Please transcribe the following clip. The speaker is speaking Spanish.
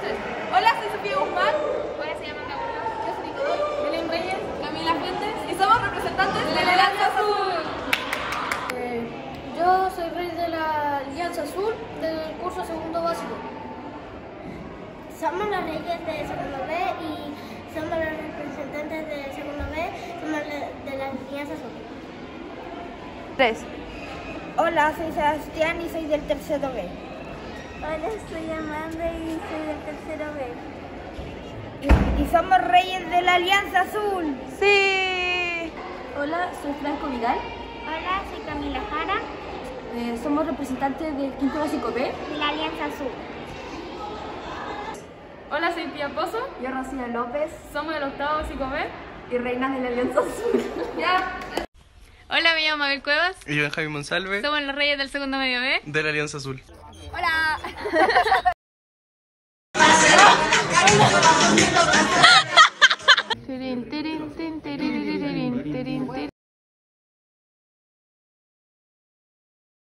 tres. Hola, soy Sofía Guzmán. Hola, se llama Paula. Yo soy Nicole. Belén Reyes. Camila Fuentes. Y somos representantes de la Alianza Azul. Yo soy rey de la Alianza Azul del curso segundo básico. Somos los reyes de segundo B y somos los representantes de segundo B, somos de la Alianza Azul. Tres. Hola, soy Sebastián y soy del tercero B. Hola, soy Amanda y soy del tercero B. Y, y somos reyes de la Alianza Azul. Sí. Hola, soy Franco Vidal. Hola, soy Camila Jara Eh, somos representantes del quinto básico B. de la Alianza Azul. Hola, soy Pia Pozo. Yo, Rocío López. Somos del octavo básico B. Y reinas de la Alianza Azul. Ya. Hola, me llamo Mabel Cuevas. Y yo, Javi Monsalve, Somos los reyes del segundo medio B. de la Alianza Azul. Hola. Barcelona,